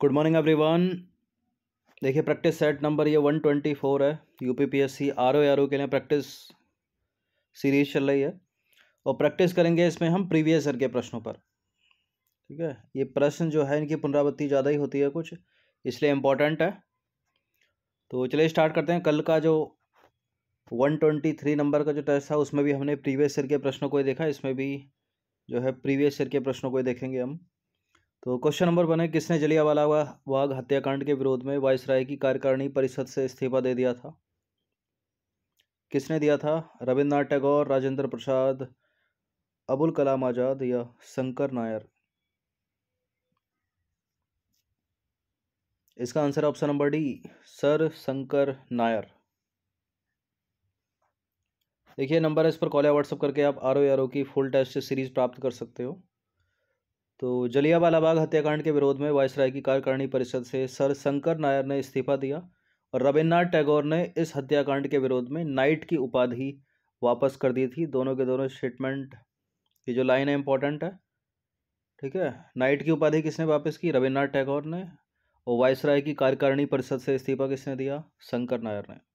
Good morning everyone देखिए practice set number ये one twenty four है। U P P S C R O R O के लिए practice series चल रही है। और प्रैक्टिस करेंगे इसमें हम प्रीवियस ईयर के प्रश्नों पर। ठीक है? ये प्रश्न जो है, इनकी पुनरावृत्ति ज़्यादा ही होती है कुछ, इसलिए इम्पोर्टेंट है। तो चलिए स्टार्ट करते हैं। कल का जो वन ट्वेंटी थ्री नंबर का जो टेस्ट था, उसमें भी हमने प्रीवियस ईयर के प्रश्नों को देखा। इसमें भी जो है प्रीवियस ईयर के प्रश्नों को देखेंगे हम। तो क्वेश्चन नंबर वन है, किसने जलियावाला बाग हत्याकांड के विरोध में वायसराय की कार्यकारिणी परिषद से इस्तीफा दे दिया था? किसने दिया था? रविन्द्रनाथ टैगोर, राजेंद्र प्रसाद, अबुल कलाम आज़ाद या शंकर नायर? इसका answer option number D, sir Shankar Nair. देखिए, नंबर है, इस पर कॉल या व्हाट्सअप करके आप आर ओ आर ओ की फुल टेस्ट सीरीज़ प्राप्त कर सकते हो। तो जलियावाला बाग हत्याकांड के विरोध में वायसराय की कार्यकारिणी परिषद से सर शंकर नायर ने इस्तीफा दिया और रविन्द्रनाथ टैगोर ने इस हत्याकांड के विरोध में नाइट की उपाधि वापस कर दी थी। दोनों के दोनों स्टेटमेंट की जो लाइन है इंपॉर्टेंट है, ठीक है? नाइट की उपाधि किसने वापस की? रविन्द्रनाथ टैगोर ने और वायसराय की कार्यकारिणी परिषद से इस्तीफा किसने दिया? शंकर नायर ने।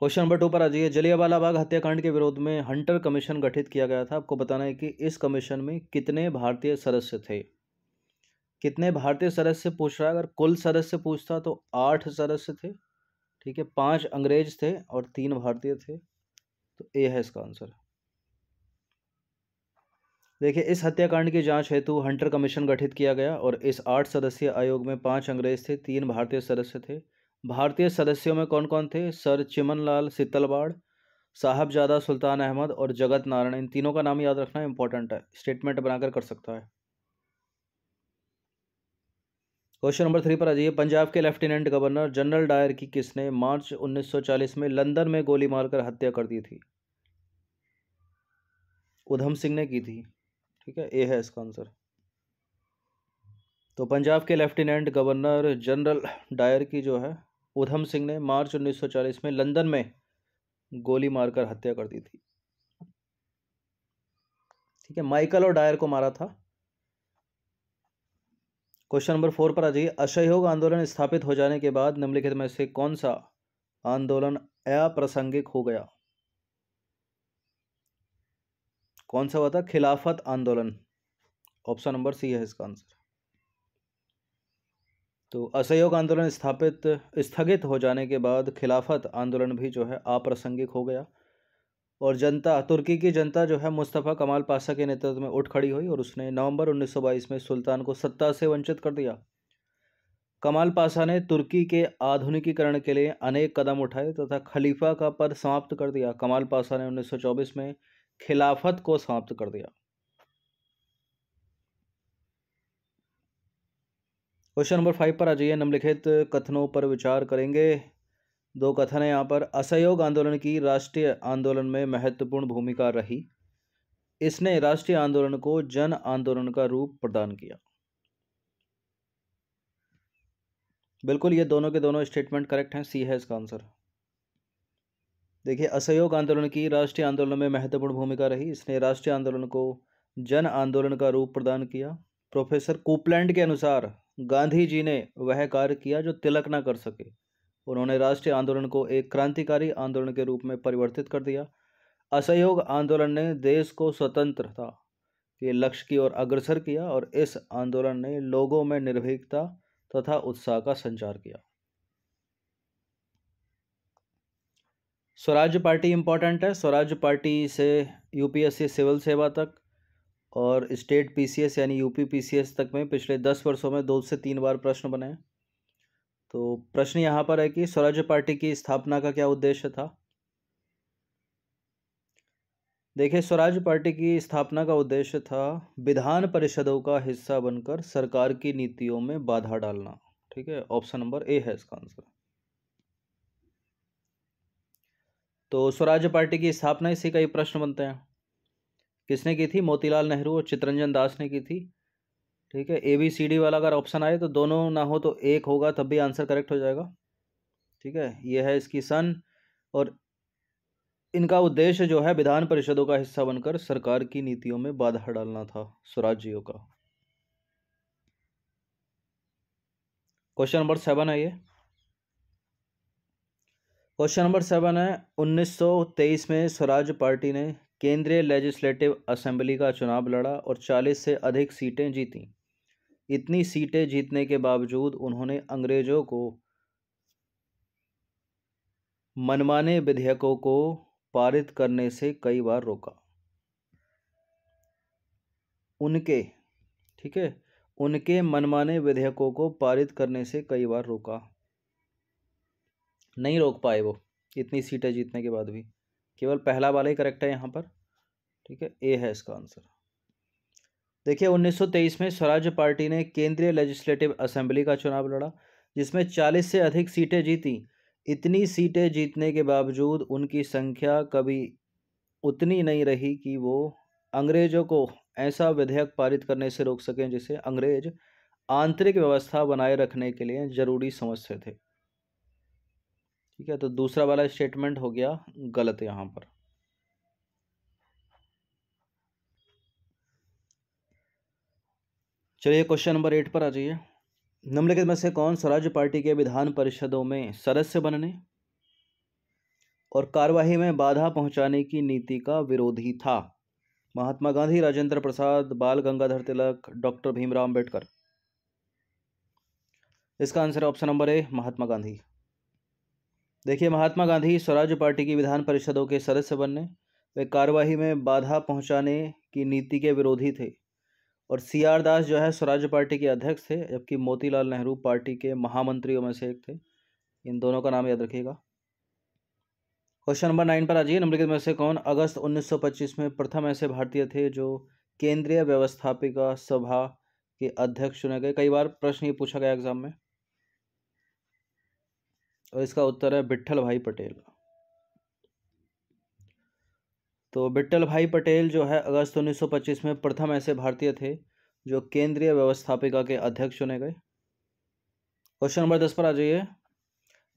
क्वेश्चन नंबर टू पर आ जाइए। जलियावाला बाग हत्याकांड के विरोध में हंटर कमीशन गठित किया गया था। आपको बताना है कि इस कमीशन में कितने भारतीय सदस्य थे? कितने भारतीय सदस्य पूछ रहा है? अगर कुल सदस्य पूछता तो आठ सदस्य थे, ठीक है? पाँच अंग्रेज़ थे और तीन भारतीय थे। तो ए है इसका आंसर। देखिए, इस हत्याकांड की जाँच हेतु हंटर कमीशन गठित किया गया और इस आठ सदस्यीय आयोग में पाँच अंग्रेज़ थे, तीन भारतीय सदस्य थे। भारतीय सदस्यों में कौन कौन थे? सर चिमन लाल सितलवाड़, साहबजादा सुल्तान अहमद और जगत नारायण। इन तीनों का नाम याद रखना इंपॉर्टेंट है। स्टेटमेंट बनाकर कर सकता है। क्वेश्चन नंबर थ्री पर आ जाइए। पंजाब के लेफ्टिनेंट गवर्नर जनरल डायर की किसने मार्च 1940 में लंदन में गोली मारकर हत्या कर दी थी? उधम सिंह ने की थी। ठीक है, ए है इसका आंसर तो पंजाब के लेफ्टिनेंट गवर्नर जनरल डायर की जो है उधम सिंह ने मार्च 1940 में लंदन में गोली मारकर हत्या कर दी थी। ठीक है, माइकल और डायर को मारा था। क्वेश्चन नंबर फोर पर आ जाइए। असहयोग आंदोलन स्थापित हो जाने के बाद निम्नलिखित में से कौन सा आंदोलन अप्रासंगिक हो गया? कौन सा हुआ था? खिलाफत आंदोलन। ऑप्शन नंबर सी है इसका आंसर। तो असहयोग आंदोलन स्थापित, स्थगित हो जाने के बाद खिलाफत आंदोलन भी जो है अप्रासंगिक हो गया। और जनता, तुर्की की जनता जो है मुस्तफ़ा कमाल पाशा के नेतृत्व में उठ खड़ी हुई और उसने नवंबर 1922 में सुल्तान को सत्ता से वंचित कर दिया। कमाल पाशा ने तुर्की के आधुनिकीकरण के लिए अनेक कदम उठाए तथा खलीफा का पद समाप्त कर दिया। कमाल पाशा ने 1924 में खिलाफत को समाप्त कर दिया। क्वेश्चन नंबर फाइव पर आ जाइए। निम्नलिखित कथनों पर विचार करेंगे। दो कथन है यहाँ पर। असहयोग आंदोलन की राष्ट्रीय आंदोलन में महत्वपूर्ण भूमिका रही। इसने राष्ट्रीय आंदोलन को जन आंदोलन का रूप प्रदान किया। बिल्कुल, ये दोनों के दोनों स्टेटमेंट करेक्ट हैं। सी है इसका आंसर देखिए, असहयोग आंदोलन की राष्ट्रीय आंदोलन में महत्वपूर्ण भूमिका रही। इसने राष्ट्रीय आंदोलन को जन आंदोलन का रूप प्रदान किया। प्रोफेसर कोपलैंड के अनुसार गांधी जी ने वह कार्य किया जो तिलक न कर सके। उन्होंने राष्ट्रीय आंदोलन को एक क्रांतिकारी आंदोलन के रूप में परिवर्तित कर दिया। असहयोग आंदोलन ने देश को स्वतंत्रता के लक्ष्य की ओर अग्रसर किया और इस आंदोलन ने लोगों में निर्भीकता तथा उत्साह का संचार किया। स्वराज्य पार्टी इंपॉर्टेंट है। स्वराज्य पार्टी से यूपीएससी सिविल सेवा तक और स्टेट पीसीएस यानी यूपी पीसीएस तक में पिछले दस वर्षों में दो से तीन बार प्रश्न बने तो प्रश्न यहाँ पर है कि स्वराज्य पार्टी की स्थापना का क्या उद्देश्य था? देखिए, स्वराज्य पार्टी की स्थापना का उद्देश्य था विधान परिषदों का हिस्सा बनकर सरकार की नीतियों में बाधा डालना। ठीक है, ऑप्शन नंबर ए है इसका आंसर। तो स्वराज्य पार्टी की स्थापना इसी का ही प्रश्न बनते हैं। किसने की थी? मोतीलाल नेहरू और चित्रंजन दास ने की थी। ठीक है ए बी सी डी वाला अगर ऑप्शन आए तो दोनों ना हो तो एक होगा, तब भी आंसर करेक्ट हो जाएगा। ठीक है, ये है इसकी सन और इनका उद्देश्य जो है विधान परिषदों का हिस्सा बनकर सरकार की नीतियों में बाधा डालना था, स्वराज्यों का। क्वेश्चन नंबर सेवन है ये। क्वेश्चन नंबर सेवन है 1923 में स्वराज पार्टी ने केंद्रीय लेजिस्लेटिव असेंबली का चुनाव लड़ा और 40 से अधिक सीटें जीती। इतनी सीटें जीतने के बावजूद उन्होंने अंग्रेज़ों को, मनमाने विधेयकों को पारित करने से कई बार रोका। उनके, ठीक है, उनके मनमाने विधेयकों को पारित करने से कई बार रोका। नहीं रोक पाए वो, इतनी सीटें जीतने के बाद भी। केवल पहला वाला ही करेक्ट है यहाँ पर। ठीक है? ए है इसका आंसर देखिए 1923 में स्वराज पार्टी ने केंद्रीय लेजिस्लेटिव असेंबली का चुनाव लड़ा, जिसमें 40 से अधिक सीटें जीती। इतनी सीटें जीतने के बावजूद उनकी संख्या कभी उतनी नहीं रही कि वो अंग्रेज़ों को ऐसा विधेयक पारित करने से रोक सकें जिसे अंग्रेज़ आंतरिक व्यवस्था बनाए रखने के लिए ज़रूरी समझते थे। ठीक है तो दूसरा वाला स्टेटमेंट हो गया गलत यहाँ पर। चलिए क्वेश्चन नंबर एट पर आ जाइए। निम्नलिखित में से कौन स्वराज्य पार्टी के विधान परिषदों में सदस्य बनने और कार्यवाही में बाधा पहुँचाने की नीति का विरोधी था? महात्मा गांधी, राजेंद्र प्रसाद, बाल गंगाधर तिलक, डॉक्टर भीमराव अंबेडकर। इसका answer option number A Mahatma Gandhi. देखिए, महात्मा गांधी स्वराज्य पार्टी की विधान परिषदों के सदस्य बनने, वे कार्यवाही में बाधा पहुँचाने की नीति के विरोधी थे और सी आर दास जो है, स्वराज्य पार्टी के अध्यक्ष थे, जबकि मोतीलाल नेहरू पार्टी के महामंत्रियों में से एक थे। इन दोनों का नाम याद रखिएगा। क्वेश्चन नंबर नाइन पर आ जाइए निम्नलिखित में से कौन अगस्त 1925 में प्रथम ऐसे भारतीय थे, जो केंद्रीय व्यवस्थापिका सभा के अध्यक्ष चुने गए? कई बार प्रश्न ये पूछा गया एग्ज़ाम में। और इसका उत्तर है विठल भाई पटेल। तो बिट्टल भाई पटेल जो है अगस्त 1925 में प्रथम ऐसे भारतीय थे जो केंद्रीय व्यवस्थापिका के अध्यक्ष चुने गए। क्वेश्चन नंबर दस पर आ जाइए।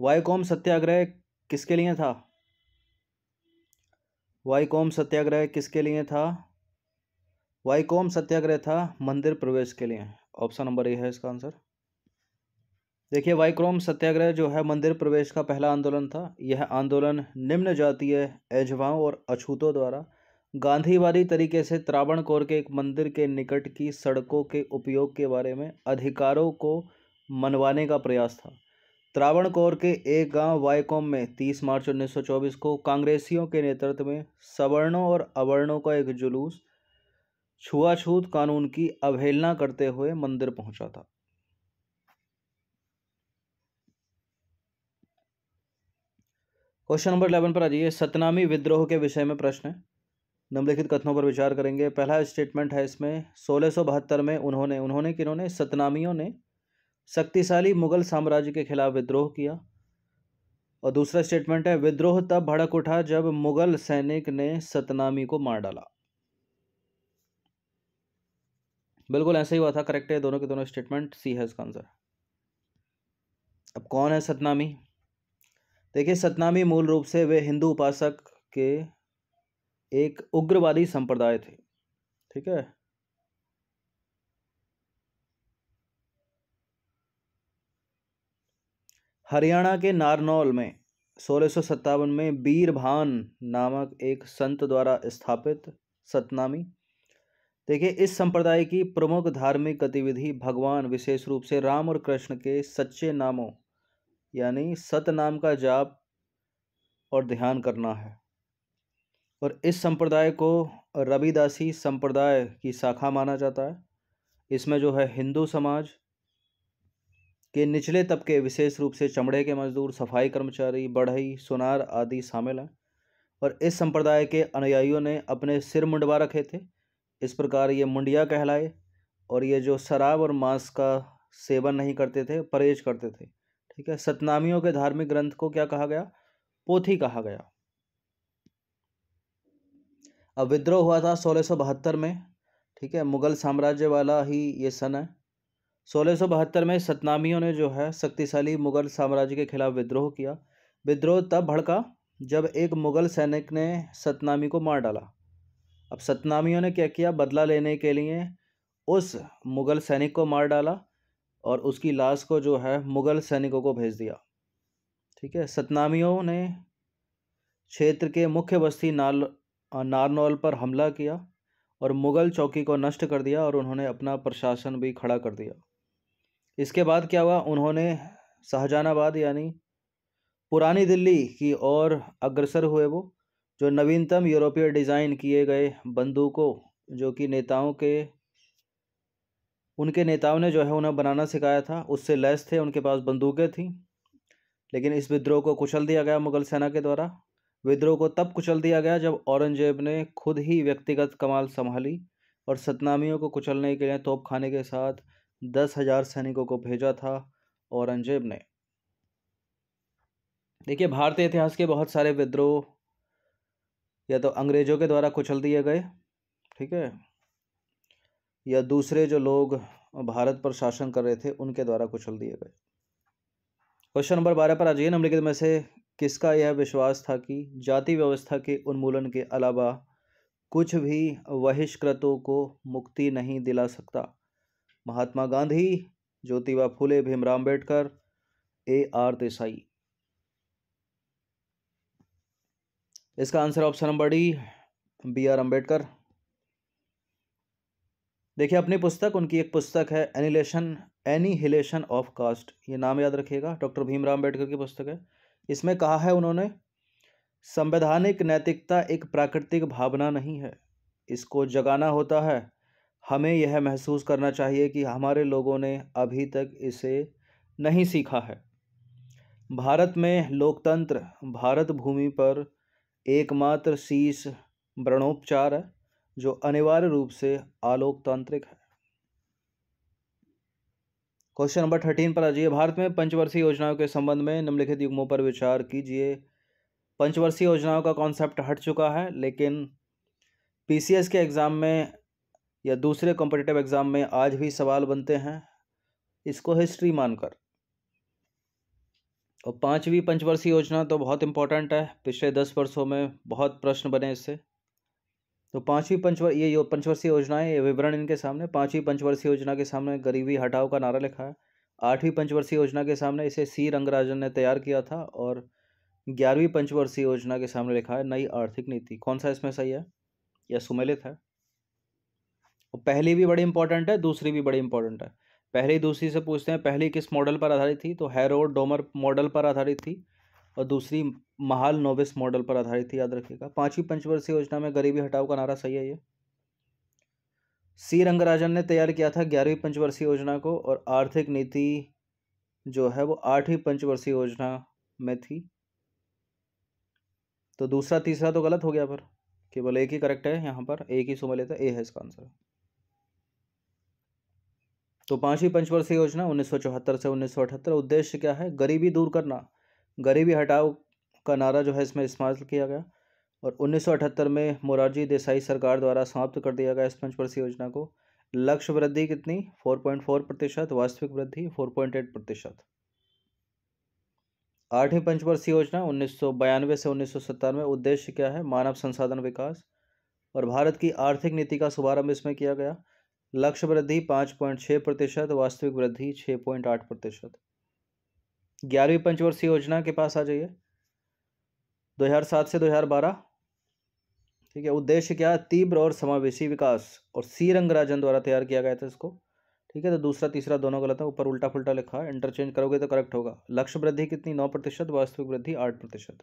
वाईकॉम सत्याग्रह किसके लिए था? वाईकॉम सत्याग्रह किसके लिए था? वाईकॉम सत्याग्रह था मंदिर प्रवेश के लिए। ऑप्शन नंबर ए है इसका आंसर। देखिए, वाइक्रोम सत्याग्रह जो है, मंदिर प्रवेश का पहला आंदोलन था। यह आंदोलन निम्न जातीय एजवाओं और अछूतों द्वारा गांधीवादी तरीके से त्रावणकोर के एक मंदिर के निकट की सड़कों के उपयोग के बारे में अधिकारों को मनवाने का प्रयास था। त्रावणकोर के एक गाँव वाइकोम में 30 मार्च 1924 को कांग्रेसियों के नेतृत्व में सवर्णों और अवर्णों का एक जुलूस छुआछूत कानून की अवहेलना करते हुए मंदिर पहुँचा था। क्वेश्चन नंबर इलेवन पर आ जाइए। सतनामी विद्रोह के विषय में प्रश्न। है निम्नलिखित कथनों पर विचार करेंगे। पहला स्टेटमेंट है इसमें, सोलह में उन्होंने उन्होंने किन्होंने? सतनामियों ने शक्तिशाली मुगल साम्राज्य के खिलाफ विद्रोह किया। और दूसरा स्टेटमेंट है, विद्रोह तब भड़क उठा जब मुगल सैनिक ने सतनामी को मार डाला। बिल्कुल ऐसा ही हुआ था करेक्ट है, दोनों के दोनों स्टेटमेंट सी है इसका आंसर अब कौन है सतनामी? देखिए, सतनामी मूल रूप से वे हिंदू उपासक के एक उग्रवादी संप्रदाय थे, ठीक है? हरियाणा के नारनौल में सोलह में बीरभान नामक एक संत द्वारा स्थापित सतनामी। देखिए, इस संप्रदाय की प्रमुख धार्मिक गतिविधि भगवान विशेष रूप से राम और कृष्ण के सच्चे नामों यानी सत नाम का जाप और ध्यान करना है। और इस संप्रदाय को रविदासी संप्रदाय की शाखा माना जाता है। इसमें जो है हिंदू समाज के निचले तबके विशेष रूप से चमड़े के मजदूर, सफ़ाई कर्मचारी, बढ़ई, सुनार आदि शामिल हैं। और इस संप्रदाय के अनुयायियों ने अपने सिर मुंडवा रखे थे। इस प्रकार ये मुंडिया कहलाए और ये जो शराब और मांस का सेवन नहीं करते थे, परहेज करते थे। ठीक है? सतनामियों के धार्मिक ग्रंथ को क्या कहा गया? पोथी कहा गया। अब विद्रोह हुआ था सोलह में, ठीक है? मुगल साम्राज्य वाला ही ये सन है। सोलह में सतनामियों ने जो है शक्तिशाली मुगल साम्राज्य के खिलाफ विद्रोह किया। विद्रोह तब भड़का जब एक मुगल सैनिक ने सतनामी को मार डाला। अब सतनामियों ने क्या किया? बदला लेने के लिए उस मुगल सैनिक को मार डाला। और उसकी लाश को जो है मुग़ल सैनिकों को भेज दिया। ठीक है, सतनामियों ने क्षेत्र के मुख्य बस्ती नाल नारनौल पर हमला किया और मुग़ल चौकी को नष्ट कर दिया और उन्होंने अपना प्रशासन भी खड़ा कर दिया। इसके बाद क्या हुआ? उन्होंने शाहजहानाबाद यानी पुरानी दिल्ली की ओर अग्रसर हुए वो, जो नवीनतम यूरोपीय डिज़ाइन किए गए बंदूकों, जो कि नेताओं के उनके नेताओं ने जो है उन्हें बनाना सिखाया था, उससे लैस थे, उनके पास बंदूकें थीं। लेकिन इस विद्रोह को कुचल दिया गया मुग़ल सेना के द्वारा। विद्रोह को तब कुचल दिया गया जब औरंगज़ेब ने खुद ही व्यक्तिगत कमाल संभाली और सतनामियों को कुचलने के लिए तोप खाने के साथ दस हज़ार सैनिकों को भेजा था औरंगज़ेब ने। देखिए, भारतीय इतिहास के बहुत सारे विद्रोह या तो अंग्रेज़ों के द्वारा कुचल दिए गए, ठीक है या दूसरे जो लोग भारत पर शासन कर रहे थे, उनके द्वारा कुचल दिए गए। क्वेश्चन नंबर बारह पर आ जाइए निम्नलिखित में से। किसका यह विश्वास था कि जाति व्यवस्था के उन्मूलन के अलावा कुछ भी बहिष्कृतों को मुक्ति नहीं दिला सकता? Mahatma Gandhi, Jyotiba Phule, Bhimrao Ambedkar A R Desai. इसका answer option number D, B R Ambedkar देखिए, अपनी पुस्तक, उनकी एक पुस्तक है एनिलेशन एनीहिलेशन ऑफ़ कास्ट ये नाम याद रखिएगा, डॉक्टर भीमराव अंबेडकर की पुस्तक है। इसमें कहा है उन्होंने, संवैधानिक नैतिकता एक प्राकृतिक भावना नहीं है। इसको जगाना होता है। हमें यह महसूस करना चाहिए कि हमारे लोगों ने अभी तक इसे नहीं सीखा है। भारत में लोकतंत्र, भारत भूमि पर एकमात्र शीश व्रणोपचार है। जो अनिवार्य रूप से आलोकतांत्रिक है। क्वेश्चन नंबर थर्टीन पर आ जाइए। भारत में पंचवर्षीय योजनाओं के संबंध में निम्नलिखित युग्मों पर विचार कीजिए। पंचवर्षीय योजनाओं का कॉन्सेप्ट हट चुका है, लेकिन पीसीएस के एग्ज़ाम में या दूसरे कॉम्पिटिटिव एग्ज़ाम में आज भी सवाल बनते हैं। इसको हिस्ट्री मानकर। और पांचवी पंचवर्षीय योजना तो बहुत इंपॉर्टेंट है। पिछले दस वर्षों में बहुत प्रश्न बने इससे। तो पांचवी पंचवर ये यो पंचवर्षीय योजनाएँ विवरण इनके सामने, पांचवी पंचवर्षीय योजना के सामने गरीबी हटाओ का नारा लिखा है। आठवीं पंचवर्षीय योजना के सामने इसे सी रंगराजन ने तैयार किया था और ग्यारहवीं पंचवर्षीय योजना के सामने लिखा है नई आर्थिक नीति। कौन सा इसमें सही है? या सुमेलित है। और पहली भी बड़ी इंपॉर्टेंट है, दूसरी भी बड़ी इंपॉर्टेंट है। पहली दूसरी से पूछते हैं, पहली किस मॉडल पर आधारित थी? तो हैरोड डोमर मॉडल पर आधारित थी। और दूसरी महाल नोविस मॉडल पर आधारित थी, याद रखिएगा। पांचवी पंचवर्षीय योजना में गरीबी हटाओ का नारा सही है ये। सी. रंगराजन ने तैयार किया था ग्यारहवीं पंचवर्षीय योजना को और आर्थिक नीति जो है वो आठवीं पंचवर्षीय योजना में थी। तो दूसरा, तीसरा तो गलत हो गया पर। केवल एक ही करेक्ट है यहाँ पर, एक ही सुमय लेता, ए है इसका आंसर तो पांचवी पंचवर्षीय योजना उन्नीस सौ चौहत्तर से उन्नीस उद्देश्य क्या है? गरीबी दूर करना। गरीबी हटाओ का नारा जो है इसमें इस्तेमाल किया गया और 1978 में मोरारजी देसाई सरकार द्वारा समाप्त कर दिया गया इस पंचवर्षीय योजना को। लक्ष्य वृद्धि कितनी? 4.4 प्रतिशत, वास्तविक वृद्धि 4.8 प्रतिशत। आठवीं पंचवर्षीय योजना उन्नीस से उन्नीस सत्तानवे उद्देश्य क्या है? मानव संसाधन विकास और भारत की आर्थिक नीति का शुभारंभ इसमें किया गया। लक्ष्य वृद्धि पाँच पॉइंट छः प्रतिशत, वास्तविक वृद्धि छः पॉइंट आठ प्रतिशत। ग्यारहवीं पंचवर्षीय योजना के पास आ जाइए। 2007 से 2012 ठीक है, उद्देश्य क्या है? तीव्र और समावेशी विकास। और सी रंगराजन द्वारा तैयार किया गया था इसको। ठीक है तो दूसरा तीसरा दोनों गलत है। ऊपर उल्टा फुल्टा लिखा है। इंटरचेंज करोगे तो करेक्ट होगा। लक्ष्य वृद्धि कितनी? नौ प्रतिशत। वास्तविक वृद्धि आठ प्रतिशत।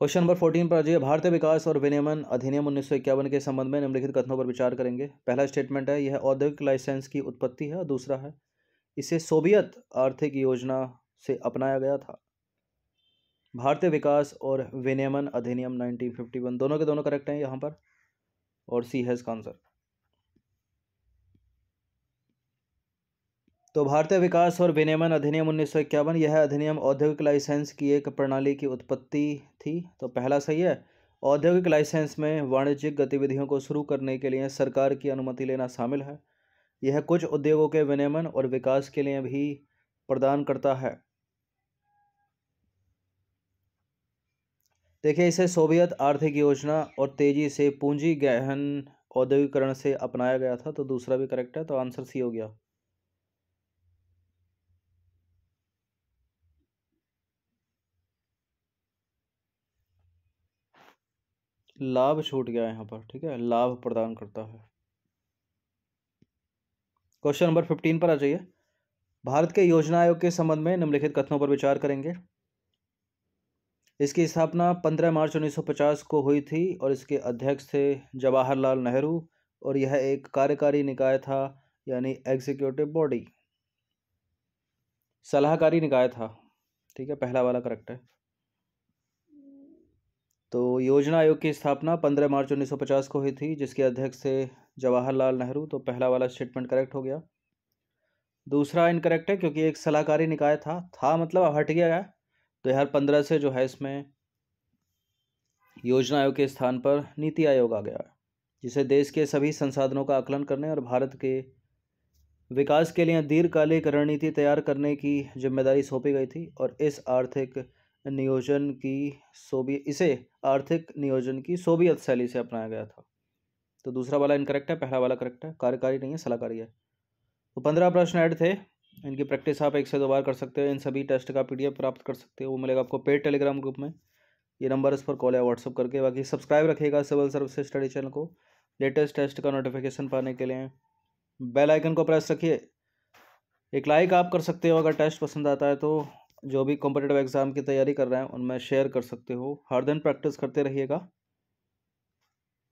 क्वेश्चन नंबर फोर्टीन पर जाइए। भारतीय विकास और विनियमन अधिनियम उन्नीस सौ इक्यावन के संबंध में निम्नलिखित कथनों पर विचार करेंगे। पहला स्टेटमेंट है, यह औद्योगिक लाइसेंस की उत्पत्ति है दूसरा है इसे सोवियत आर्थिक योजना से अपनाया गया था। भारतीय विकास और विनियमन अधिनियम 1951 दोनों के दोनों करेक्ट हैं यहाँ पर, और सी है इसका आंसर तो भारतीय विकास और विनियमन अधिनियम उन्नीस सौ इक्यावन, यह अधिनियम औद्योगिक लाइसेंस की एक प्रणाली की उत्पत्ति थी। तो पहला सही है, औद्योगिक लाइसेंस में वाणिज्यिक गतिविधियों को शुरू करने के लिए सरकार की अनुमति लेना शामिल है। यह कुछ उद्योगों के विनियमन और विकास के लिए भी प्रदान करता है। देखिए, इसे सोवियत आर्थिक योजना और तेज़ी से पूंजी गहन औद्योगिकरण से अपनाया गया था तो दूसरा भी करेक्ट है तो आंसर सी हो गया। लाभ छूट गया यहाँ पर, ठीक है? लाभ प्रदान करता है। क्वेश्चन नंबर फिफ्टीन पर आ जाइए। भारत के योजना आयोग के संबंध में निम्नलिखित कथनों पर विचार करेंगे। इसकी स्थापना 15 मार्च 1950 को हुई थी और इसके अध्यक्ष थे जवाहरलाल नेहरू और यह एक कार्यकारी निकाय था, यानी एग्जीक्यूटिव बॉडी सलाहकारी निकाय था। ठीक है, पहला वाला करेक्ट है। तो योजना आयोग की स्थापना 15 मार्च 1950 को हुई थी, जिसके अध्यक्ष थे जवाहरलाल नेहरू तो पहला वाला स्टेटमेंट करेक्ट हो गया। दूसरा इनकरेक्ट है, क्योंकि एक सलाहकारी निकाय था था मतलब हट गया है। दो हज़ार पंद्रह से जो है इसमें योजना आयोग के स्थान पर नीति आयोग आ गया जिसे देश के सभी संसाधनों का आकलन करने और भारत के विकास के लिए दीर्घकालिक रणनीति तैयार करने की ज़िम्मेदारी सौंपी गई थी और इस आर्थिक नियोजन की सोबी इसे आर्थिक नियोजन की सोबियत शैली से अपनाया गया था। तो दूसरा वाला इनकरेक्ट है, पहला वाला करेक्ट है, कार्यकारी नहीं है, सलाहकारी है। तो पंद्रह प्रश्न ऐड थे, इनकी प्रैक्टिस आप एक से दो बार कर सकते हो, इन सभी टेस्ट का पीडीएफ प्राप्त कर सकते हो, वो मिलेगा आपको पेड टेलीग्राम ग्रुप में। ये नंबर इस पर कॉल या व्हाट्सअप करके, बाकी सब्सक्राइब रखिएगा सिविल सर्विस स्टडी चैनल को लेटेस्ट टेस्ट का नोटिफिकेशन पाने के लिए। बेल आइकन को प्रेस रखिए। एक लाइक आप कर सकते हो, अगर टेस्ट पसंद आता है तो जो भी कॉम्पिटेटिव एग्ज़ाम की तैयारी कर रहे हैं, उनमें शेयर कर सकते हो। हर दिन प्रैक्टिस करते रहिएगा।